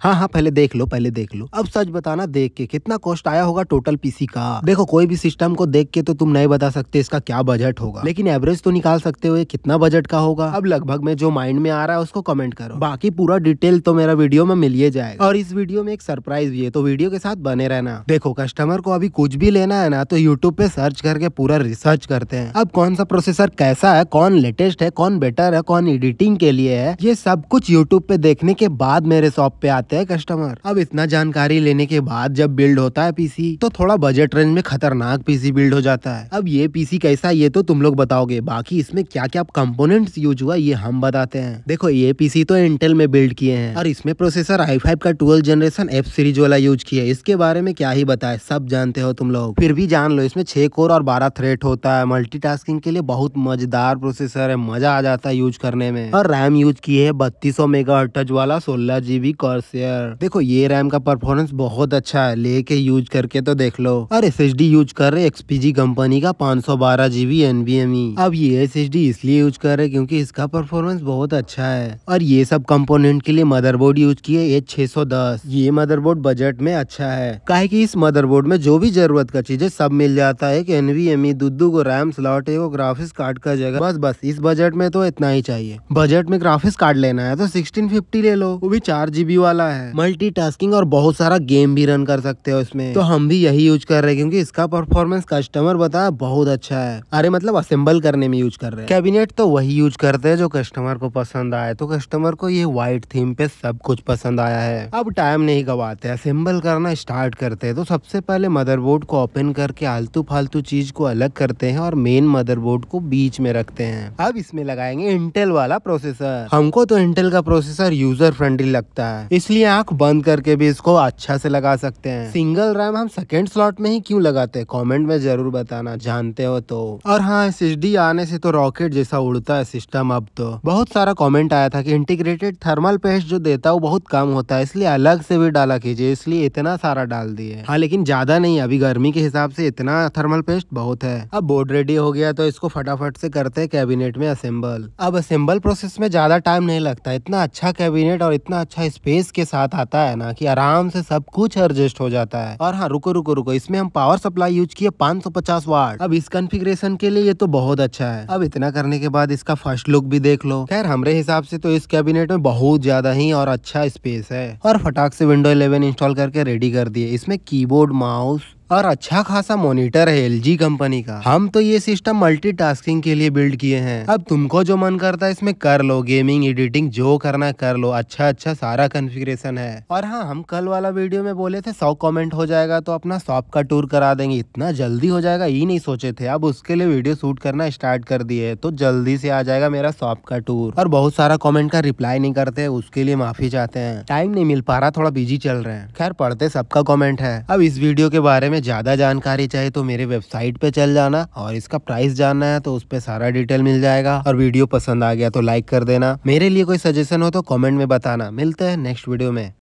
हाँ हाँ पहले देख लो, पहले देख लो। अब सच बताना, देख के कितना कॉस्ट आया होगा टोटल पीसी का? देखो, कोई भी सिस्टम को देख के तो तुम नहीं बता सकते इसका क्या बजट होगा। लेकिन एवरेज तो निकाल सकते हो कितना बजट का होगा? अब लगभग में जो माइंड में आ रहा है, उसको कमेंट करो। बाकी पूरा डिटेल तो मेरा वीडियो में मिल ही जाएगा। और इस वीडियो में एक सरप्राइज़ भी है तो वीडियो के साथ बने रहना। देखो कस्टमर को अभी कुछ भी लेना है ना तो यूट्यूब पे सर्च करके पूरा रिसर्च करते हैं। अब कौन सा प्रोसेसर कैसा है, कौन लेटेस्ट है, कौन बेटर है, कौन एडिटिंग के लिए है, ये सब कुछ यूट्यूब पे देखने के बाद मेरे शॉप पे आते हैं कस्टमर अब इतना जानकारी लेने के बाद जब बिल्ड होता है पीसी तो थोड़ा बजट रेंज में खतरनाक पीसी बिल्ड हो जाता है। अब ये पीसी कैसा, ये तो तुम लोग बताओगे। बाकी इसमें क्या क्या कंपोनेंट्स यूज़ हुआ, ये हम बताते हैं। देखो, ये पीसी तो इंटेल में बिल्ड किए हैं। और इसमें प्रोसेसर आई फाइव का ट्वेल्व जनरेशन एफ़ सीरीज़ वाला यूज़ किया है। इसके बारे में क्या ही बताए, सब जानते हो तुम लोग। फिर भी जान लो, इसमें छह कोर और बारह थ्रेट होता है। मल्टीटास्किंग के लिए बहुत मज़ेदार प्रोसेसर है। मज़ा आ जाता है यूज़ करने में। और रैम यूज़ किए है बत्तीस सौ मेगा वाला सोलह जीबी कॉर्सियर देखो, ये रैम का परफॉर्मेंस बहुत अच्छा है, लेके यूज़ करके तो देख लो। और एस एच डी यूज़ कर रहे एक्सपीजी कंपनी का पाँच सौ बारह जीबी एनवीएमई अब ये एस एच डी इसलिए यूज़ कर रहे क्योंकि इसका परफॉर्मेंस बहुत अच्छा है। और ये सब कंपोनेंट के लिए मदरबोर्ड यूज़ किए सौ दस। ये मदरबोर्ड बजट में अच्छा है। काहे की इस मदरबोर्ड में जो भी ज़रूरत का चीज़ सब मिल जाता है एनवीएमई दुद्दू को रैम स्लॉट है ग्राफिक्स कार्ड का जगह। बस बस, इस बजट में तो इतना ही चाहिए। बजट में ग्राफिक्स कार्ड लेना है तो सिक्सटीन फिफ्टी ले लो, वो भी चार जीबी वाला। है। मल्टी टास्किंग और बहुत सारा गेम भी रन कर सकते हो इसमें। तो हम भी यही यूज़ कर रहे हैं क्योंकि इसका परफॉर्मेंस कस्टमर बताया बहुत अच्छा है। अरे मतलब असेंबल करने में यूज़ कर रहे हैं। कैबिनेट तो वही यूज़ करते हैं जो कस्टमर को पसंद आए। तो कस्टमर को ये व्हाइट थीम पे सब कुछ पसंद आया है। अब टाइम नहीं गवाते। असेंबल करना स्टार्ट करते हैं। तो सबसे पहले मदरबोर्ड को ओपन करके आलतू फालतू चीज़ को अलग करते हैं और मेन मदरबोर्ड को बीच में रखते हैं। अब इसमें लगाएँगे इंटेल वाला प्रोसेसर हमको तो इंटेल का प्रोसेसर यूज़र फ्रेंडली लगता है। इसलिए आँख बंद करके भी इसको अच्छा से लगा सकते हैं। सिंगल रैम हम सेकेंड स्लॉट में ही क्यों लगाते हैं? कमेंट में ज़रूर बताना, जानते हो तो। और हाँ एस आने से तो रॉकेट जैसा उड़ता है सिस्टम अब तो। बहुत सारा कॉमेंट आया था कि इंटीग्रेटेड थर्मल पेस्ट जो देता है, वो बहुत कम होता है, इसलिए अलग से भी डाला कीजिए, इसलिए इतना सारा डाल दिए। हाँ लेकिन ज़्यादा नहीं, अभी गर्मी के हिसाब से इतना थर्मल पेस्ट बहुत है। अब बोर्ड रेडी हो गया तो इसको फटाफट से करते हैं कैबिनेट में असेंबल अब असेंबल प्रोसेस में ज़्यादा टाइम नहीं लगता, इतना अच्छा कैबिनेट और इतना अच्छा स्पेस के साथ आता है ना कि आराम से सब कुछ एडजस्ट हो जाता है। और हाँ रुको रुको रुको, इसमें हम पावर सप्लाई यूज़ किए 550 वाट अब इस कन्फिग्रेशन के लिए ये तो बहुत अच्छा है। अब इतना करने के बाद इसका फ़र्स्ट लुक भी देख लो। खैर, हमारे हिसाब से तो इस कैबिनेट में बहुत ज़्यादा ही और अच्छा स्पेस है। और फटाक से विंडो 11 इंस्टॉल करके रेडी कर दिए। इसमें कीबोर्ड माउस और अच्छा खासा मॉनिटर है एलजी कंपनी का। हम तो ये सिस्टम मल्टीटास्किंग के लिए बिल्ड किए हैं। अब तुमको जो मन करता है इसमें कर लो गेमिंग एडिटिंग जो करना कर लो। अच्छा अच्छा सारा कॉन्फ़िगरेशन है। और हाँ हम कल वाला वीडियो में बोले थे, सौ कमेंट हो जाएगा तो अपना शॉप का टूर करा देंगे। इतना जल्दी हो जाएगा, ये नहीं सोचे थे। अब उसके लिए वीडियो शूट करना स्टार्ट कर दिए। तो जल्दी से आ जाएगा मेरा शॉप का टूर और बहुत सारा कॉमेंट का रिप्लाई नहीं करते, उसके लिए माफ़ी चाहते हैं। टाइम नहीं मिल पा रहा, थोड़ा बिज़ी चल रहे हैं। खैर, पढ़ते सबका कॉमेंट है। अब इस वीडियो के बारे में में ज़्यादा जानकारी चाहिए तो मेरे वेबसाइट पे चल जाना और इसका प्राइस जानना है तो उस पर सारा डिटेल मिल जाएगा। और वीडियो पसंद आ गया तो लाइक कर देना। मेरे लिए कोई सजेशन हो तो कॉमेंट में बताना। मिलते हैं नेक्स्ट वीडियो में।